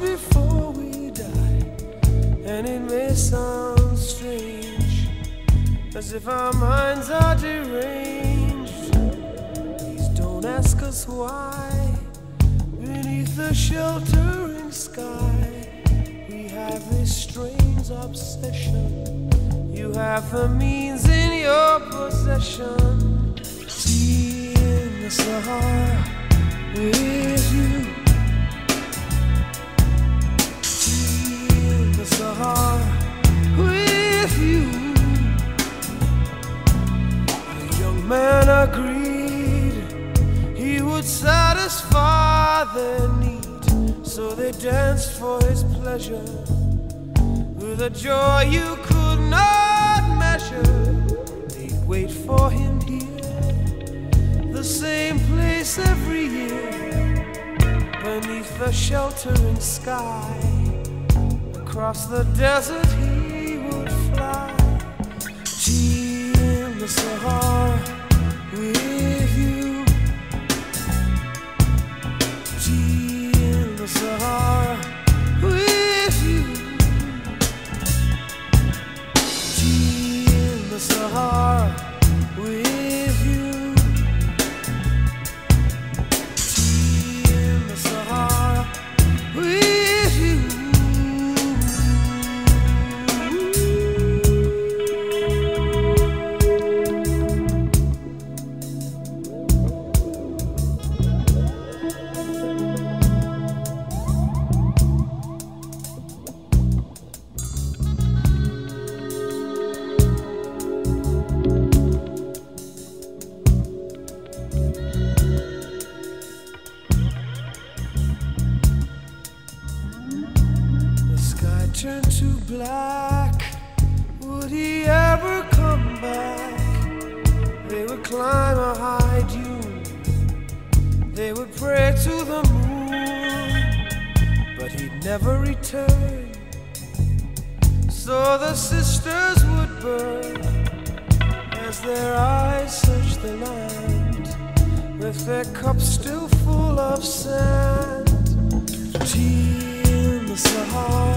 before we die. And it may sound strange, as if our minds are deranged. Please don't ask us why. Beneath the sheltering sky, we have this strange obsession. You have the means in your possession. Tea in the Sahara with you. Man agreed he would satisfy their need. So they danced for his pleasure with a joy you could not measure. They'd wait for him here, the same place every year, beneath the sheltering sky. Across the desert he would fly. Tea in the Sahara black. Would he ever come back? They would climb a high dune. They would pray to the moon. But he'd never return. So the sisters would burn as their eyes searched the land with their cups still full of sand. Tea in the Sahara